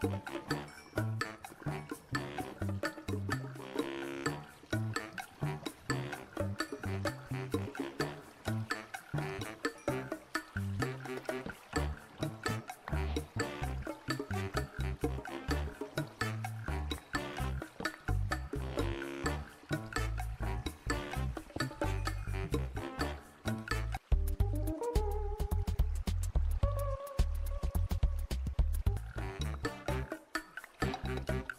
Thank you. Thank you.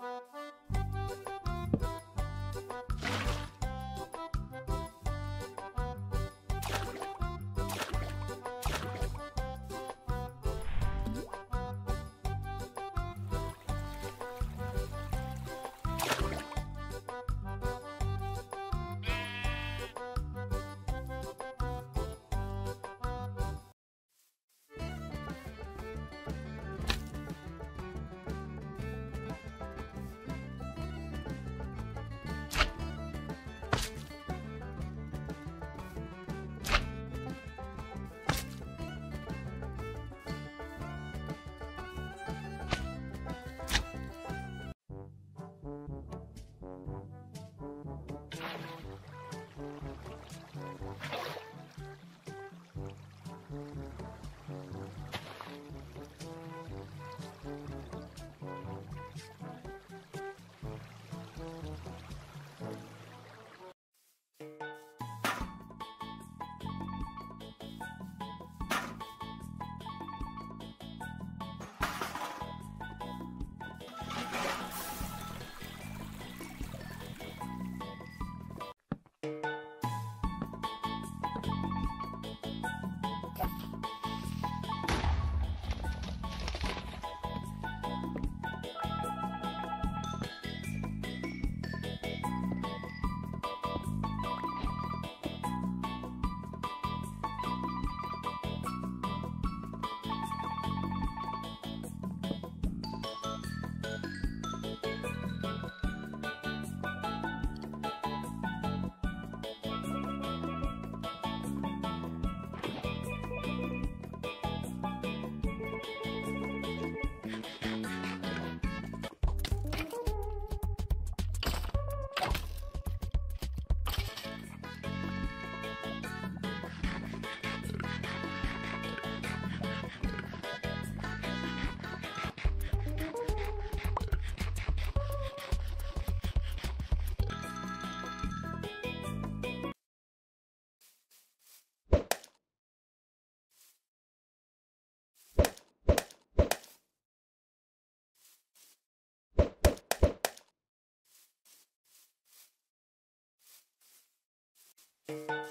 Thank you. Thank you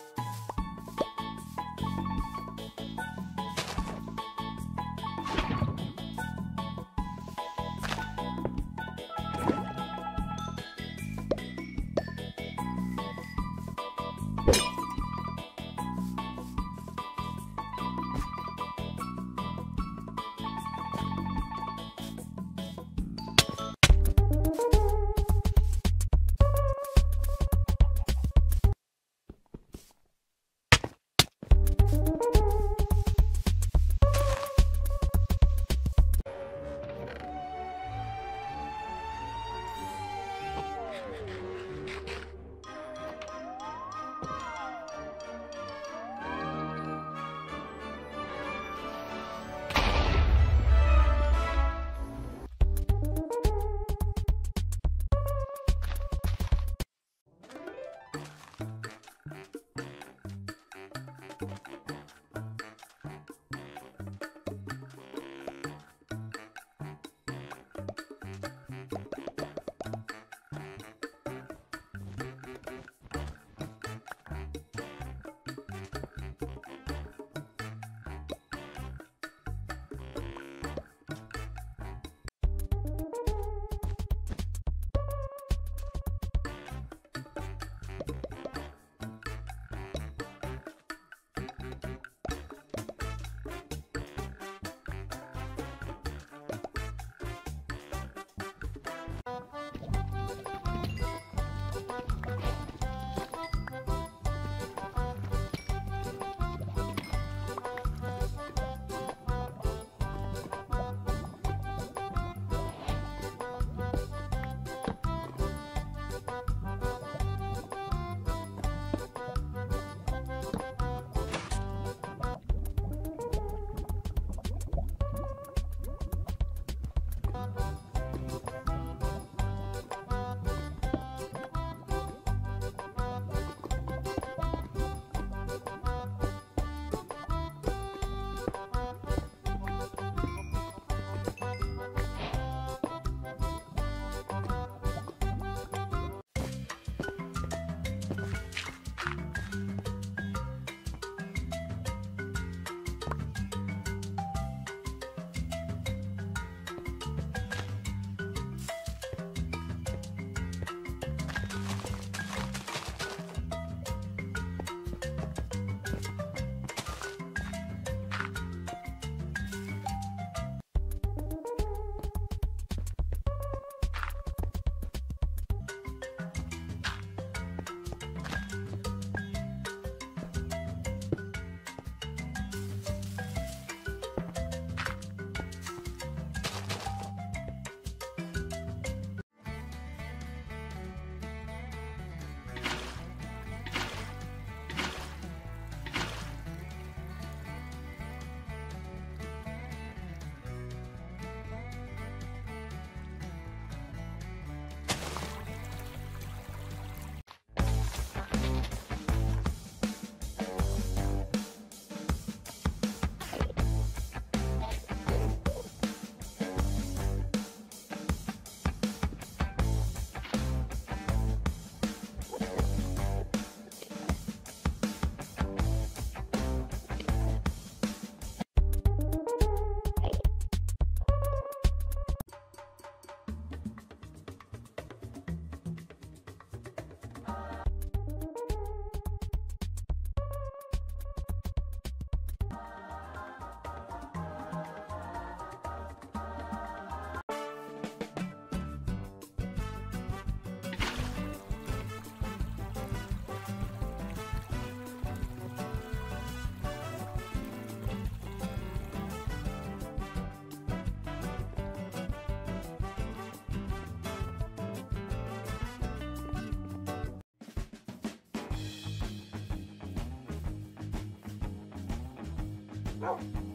Bye.